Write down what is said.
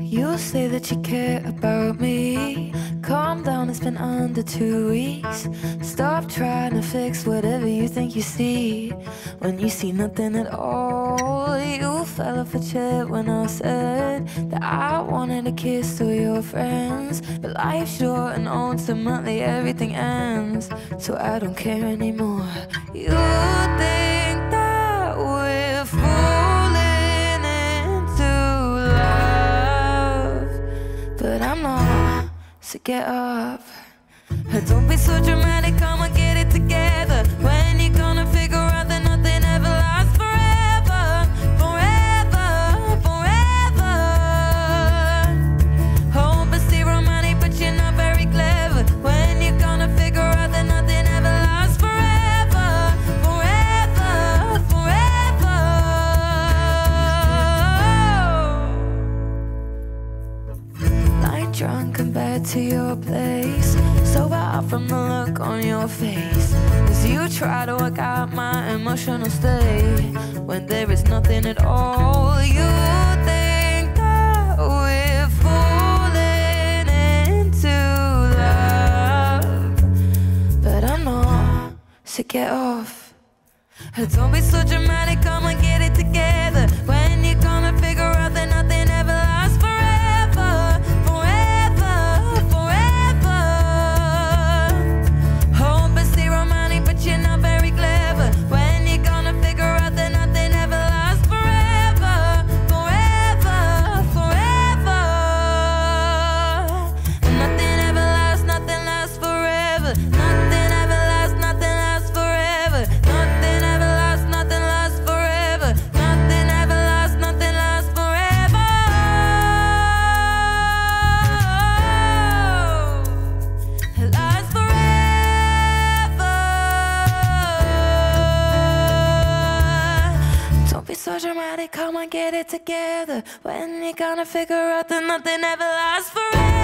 You say that you care about me. Calm down, it's been under two weeks. Stop trying to fix whatever you think you see. When you see nothing at all, you fell off a chair when I said that I wanted a kiss to your friends. But life's short and ultimately everything ends. So I don't care anymore. You think that we're falling into love. But I'm not, so get up. Don't be so dramatic, come on, get it together. When you gonna drunk and back to your place. Sober out from the look on your face. As you try to work out my emotional state. When there is nothing at all, you think that we're falling into love. But I'm not, so get off. Don't be so dramatic, come on, get it together. Come on, get it together. When you gonna figure out that nothing ever lasts forever?